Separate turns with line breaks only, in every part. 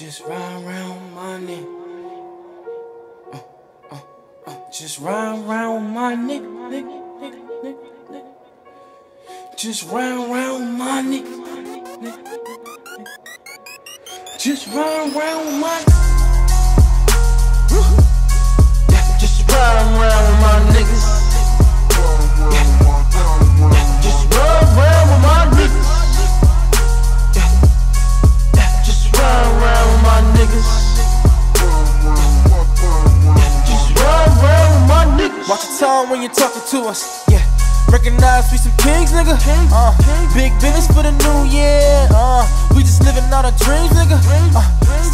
Just ride around my neck. Just ride around my neck, neck, neck, neck, neck. Just ride around my neck, neck, neck, neck. Just ride around my Yeah,
new year. Uh, we just living out our dreams, nigga. Uh,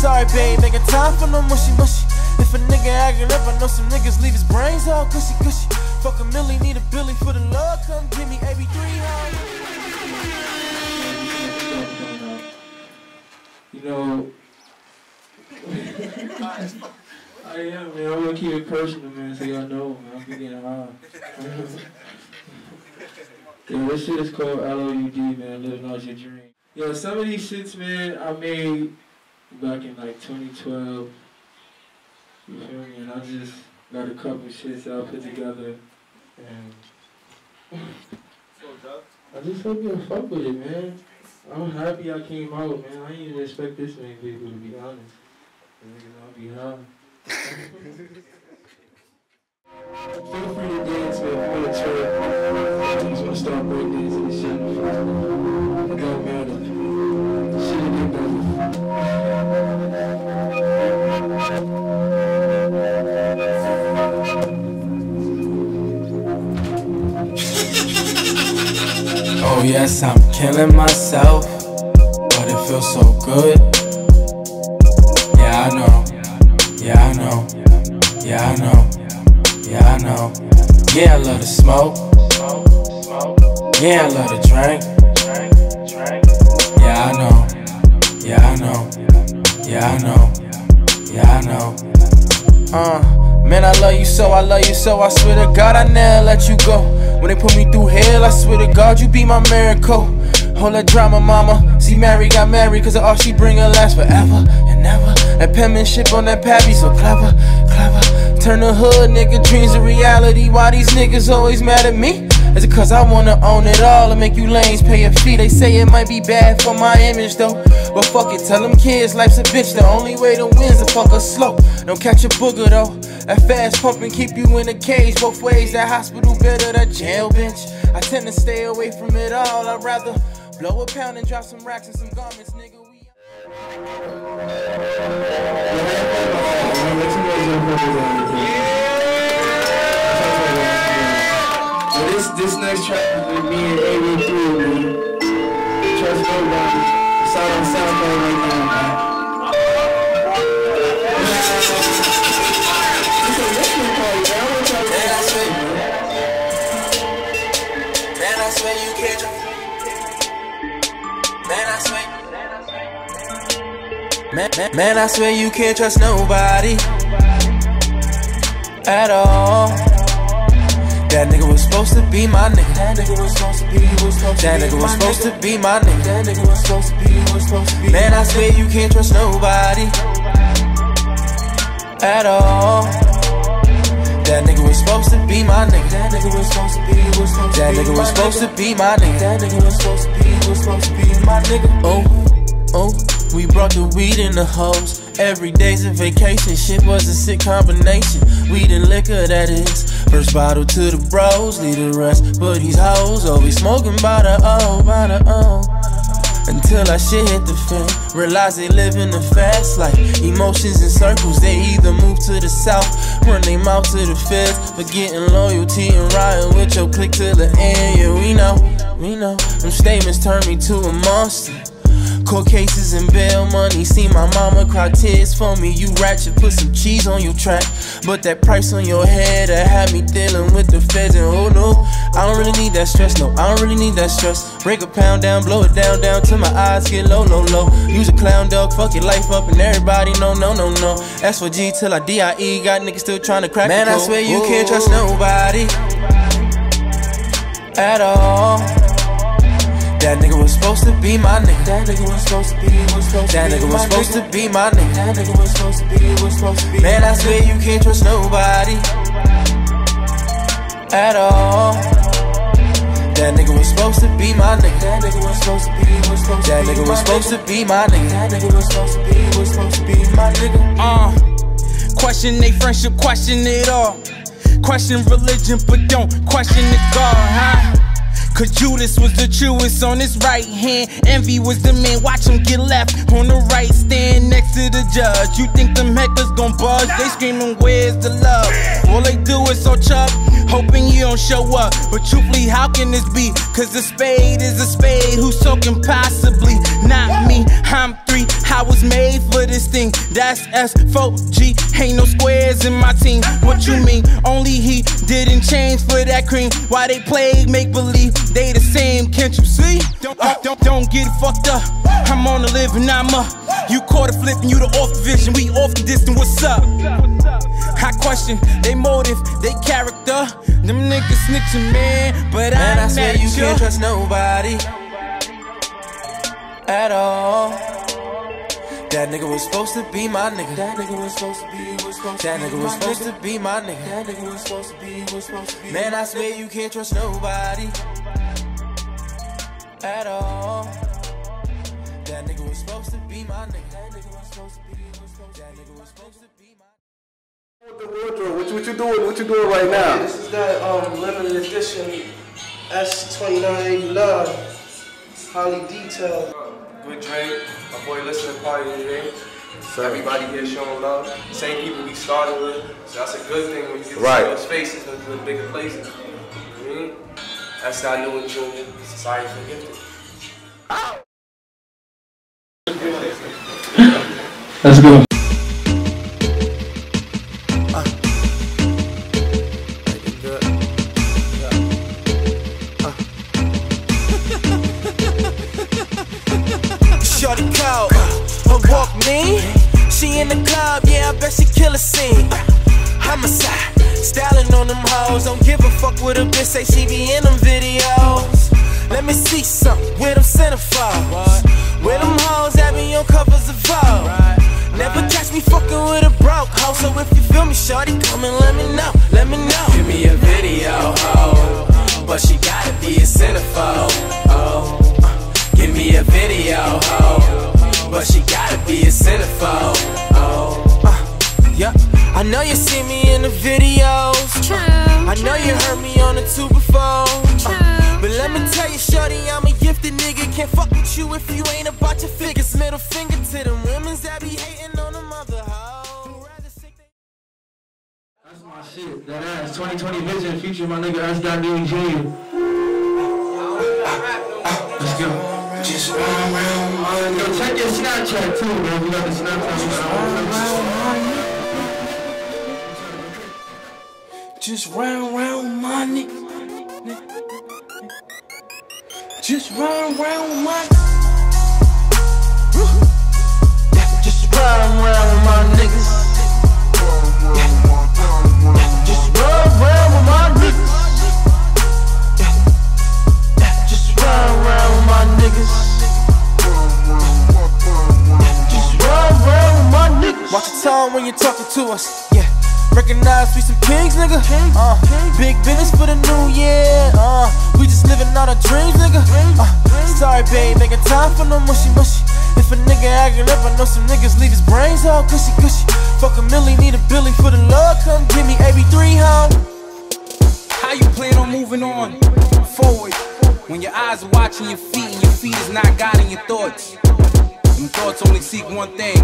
sorry, babe, making time for no mushy mushy. If a nigga acting up, I know some niggas leave his brains all gushy gushy. Fuck a millie, need a billy for the love. Come give me AB3
You know, I am, man. I'm gonna keep it personal, man, so y'all know, man. I'm getting high. Yeah, this shit is called LOUD, man. Living out your dream. Yo, some of these shits, man, I made back in like 2012. You feel me? And I just got a couple shits that I put together, and I just hope you'll fuck with it, man. I'm happy I came out, man. I didn't even expect this many people, to be honest. Niggas I'll be high. Feel free to dance with. You just want to start breakdancing and.
Oh yes, I'm killing myself, but it feels so good. Yeah, I know. Yeah, I know. Yeah, I know. Yeah, I know. Yeah, I love to smoke. Yeah, I love to drink. Yeah, I know. Yeah, I know. Yeah, I know. Yeah, I know.
Uh, man, I love you so, I love you so. I swear to God, I never let you go. When they put me through hell, I swear to God, you be my miracle. All that drama, mama. See, Mary got married, cause all she bring her last forever and never. That penmanship on that pappy so clever, clever. Turn the hood, nigga, dreams to reality. Why these niggas always mad at me? Is it cause I wanna own it all and make you lanes pay a fee? They say it might be bad for my image though. But fuck it, tell them kids life's a bitch. The only way to win's to fuck us slow. Don't catch a booger though. That fast pumping keep you in a cage both ways. That hospital bed or that jail bench. I tend to stay away from it all. I'd rather blow a pound and drop some racks and some garments, nigga. We
So this this next track is with me and AB3, man. Trust nobody. It's out on SoundCloud right now, man.
Man, I swear you can't. Man, I swear. Man, man, man, I swear you can't trust nobody at all. That nigga was supposed to be my nigga. That nigga was supposed to be, was supposed to
That nigga was supposed to be my nigga.
That nigga was supposed to be, was supposed to be. Man, I swear you can't trust nobody at all. That nigga was supposed to be my nigga. That nigga was supposed to be, was supposed to
That nigga was supposed to be my nigga.
That nigga was supposed to be, was supposed to be my nigga. Oh, oh, we brought the weed in the hoes. Every day's a vacation. Shit was a sick combination. Weed and liquor, that is. First bottle to the bros, leave the rest. But these hoes always smoking by the O, by the O. Until I shit hit the fan. Realize they living a fast life. Emotions in circles, they either move to the south, run they mouth to the feds. Forgetting loyalty and riding with your click to the end. Yeah, we know, we know. Them statements turn me to a monster. Court cases and bail money. See my mama cry tears for me. You ratchet, put some cheese on your track. But that price on your head that had me dealing with the feds. And oh no, I don't really need that stress. No, I don't really need that stress. Break a pound down, blow it down, down till my eyes get low, low, low. Use a clown dog, fuck your life up, and everybody know, no, no, no. S for G till I DIE. Got niggas still trying to crack Man, I swear you
Ooh.
can't trust nobody at all. That nigga was supposed to be my nigga.
That nigga was supposed to be, was supposed
That nigga was
my
supposed to be my nigga.
That nigga was supposed to be, was supposed to be.
Man, I swear you can't trust nobody at all. That nigga was supposed to be my nigga.
That nigga was supposed to be, was supposed to
That nigga
my
was supposed to
nigga.
be my nigga.
That nigga was supposed to be, was supposed to be my nigga.
Uh, question they friendship, question it all. Question religion, but don't question the God, huh? Cause Judas was the truest on his right hand. Envy was the man, watch him get left on the right stand next to the judge. You think them hecklers gon' buzz? They screaming, Where's the love? All they do is so chuck, hoping you don't show up. But truthfully, how can this be? Cause a spade is a spade. Who's talking possibly? Not me, I'm three. I was made for this thing. That's S4G. Ain't no squares in my team. What you mean? Only he didn't change for that cream. Why they play make believe? They the same, can't you see? Don't, don't, don't get fucked up. I'm on the live and I'm up. You caught a flip and you the off vision. We off the distance. What's up? I question they motive, they character. Them niggas snitching, man. But
Man, I
I'm
swear
mad
you can't trust nobody at all. That nigga was supposed to be my nigga.
That nigga was supposed to be, was supposed to
That nigga was
my
supposed
nigga.
to be my nigga.
That nigga was supposed to be, was supposed to be.
Man, I swear you can't trust nobody at all. That nigga was supposed to be my nigga.
That nigga was supposed to be, was supposed to
That nigga was supposed to be my
The wardrobe. What, you- what you doing? What you doing right now?
This is that um, limited edition S twenty nine love, highly detailed.
Good drink. My boy listening party today. Everybody here showing love. Same people we started with. So that's a good thing when you get
Right.
see those faces in the bigger places. You know what I mean? That's our new and junior society for gifted.
Let's go.
Shorty cold, her walk mean. She in the club, yeah, I bet she kill a scene. Homicide, styling on them hoes. Don't give a fuck what a bitch say, she be in them videos. Let me see some, where them centerfolds. Where them hoes that be on covers of Vogue. Never catch me fucking with a broke hoe. So if you feel me, shorty, come and let me know, let me know. Give me a video, oh, with you if you ain't about your figures. Middle finger to them women's that be hating on them other hoes. Rather sick they-
That's my shit. That ass 2020 vision featuring my nigga S. Dot Jr. Let's go.
Just run around my
Yo, check your Snapchat too, man. We got the Snapchat.
Just round round my nigga. Just round round my my Just run around with my. Just round round with my niggas. Just run around my niggas.
Watch your tone when you're talking to us. Recognize we some kings, nigga. Uh, big business for the new year. Uh, we just living out our dreams, nigga. Uh, sorry, babe, making time for no mushy mushy. If a nigga acting up, I know some niggas leave his brains all gushy gushy. Fuck a millie, need a billy for the love. Come give me AB3 home.
How you plan on moving on forward when your eyes are watching your feet and your feet is not guiding your thoughts? And thoughts only seek one thing.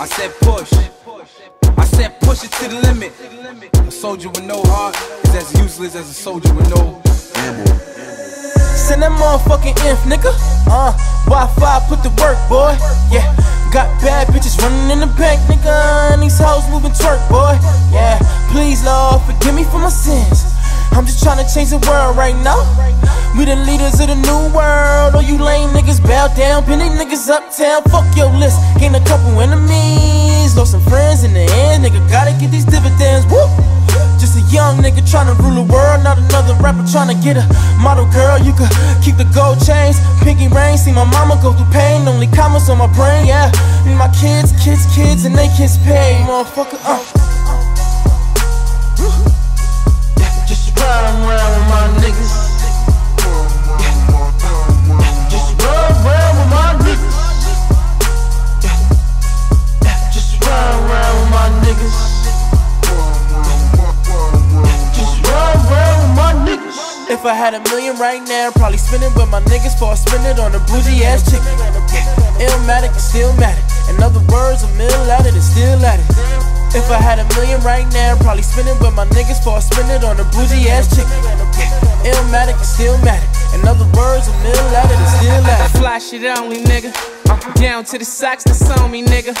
I said push. I said push it to the limit. A soldier with no heart is as useless as a soldier with no ammo.
Send that motherfucking inf, nigga. Uh, Wi-Fi, put the work, boy. Yeah, got bad bitches running in the bank, nigga. And these hoes moving twerk, boy. Yeah, please, Lord, forgive me for my sins. I'm just trying to change the world right now. We the leaders of the new world. All you lame niggas bow down, pin niggas uptown. Fuck your list, gain a couple enemies. Lost some friends in the end, nigga. Gotta get these dividends. Woo! Just a young nigga trying to rule the world, not another rapper trying to get a model girl. You could keep the gold chains, pinky ring. See my mama go through pain, only comments on my brain, yeah. And my kids, kids, kids, and they kids pay, motherfucker. Uh. Had a million right now, probably spend it with my niggas before I spend it on a bougie ass chick. Yeah, Illmatic, still matter. In other words, a mill at it, it's still at it. If I had a million right now, probably spend it with my niggas before I spend it on a bougie ass chick. Yeah, Illmatic, still matter. In other words, a mill at it, it's still at it.
Fly shit on me, nigga. Uh, down to the socks that's on me, nigga.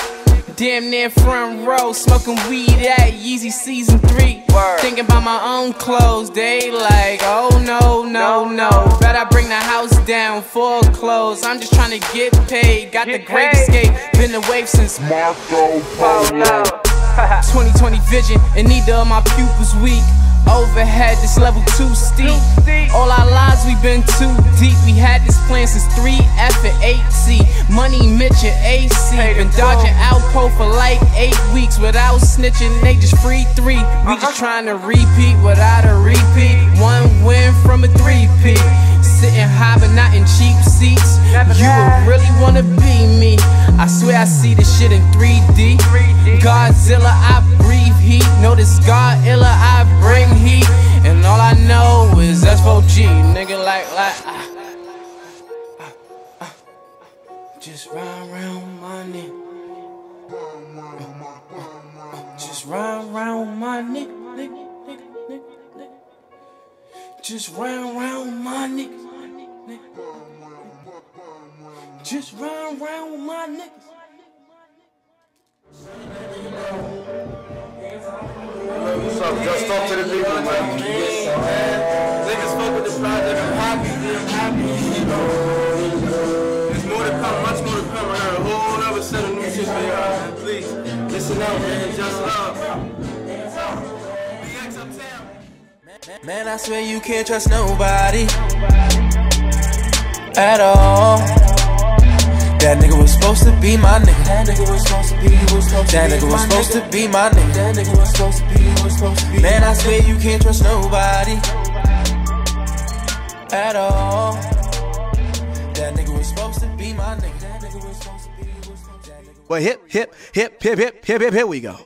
Damn near front row, smoking weed at Yeezy season three. Thinking about my own clothes, they like, oh no, no, no. Bet I bring the house down, full clothes. I'm just trying to get paid. Got the great escape, been away since Marco Polo. 2020 vision, and neither of my pupils weak. Overhead, this level too steep. All our lives we've been too deep. We had this plan since 3F and 8C. Money, Mitch, and AC. Been dodging Alpo for like eight weeks without snitching. They just free three. We just trying to repeat without a repeat. One win from a three-peat. Sitting high but not in cheap seats. You would really wanna be me. I swear I see this shit in 3D. Godzilla, I breathe heat. Notice Godzilla, I bring heat. And all I know is S4G, nigga, like, like, ah.
Just ride around my nigga. Just ride around my nigga, nigga, nigga, nigga, nigga. Just ride around my nigga. Just ride around my niggas.
What's up? Just talk to the people, man.
Niggas fuck with the project. I'm happy. I'm happy. There's more to come. Much more to come. I heard a whole other set of new shit for y'all. Please listen out, man. Just love.
Man, I swear you can't trust nobody at all. That nigga was supposed to be my nigga. That nigga was supposed to be, was supposed to that nigga was supposed to be my nigga. That nigga was supposed to be, was supposed to be. Man, I swear you can't trust nobody at all. That nigga was supposed to be my nigga. That nigga was supposed to be, was supposed to.
Well, hip, hip, hip, hip, hip, hip, hip, here we go.